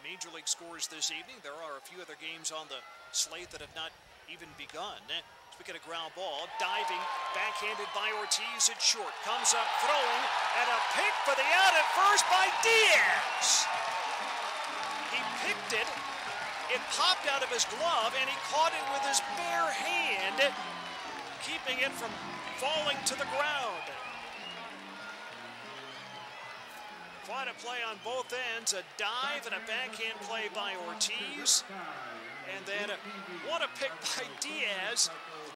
Major League scores this evening. There are a few other games on the slate that have not even begun. As we get a ground ball, diving, backhanded by Ortiz at short. Comes up throwing, and a pick for the out at first by Diaz. He picked it. It popped out of his glove, and he caught it with his bare hand, keeping it from falling to the ground. Quite a play on both ends, a dive and a backhand play by Ortiz. And then what a pick by Diaz.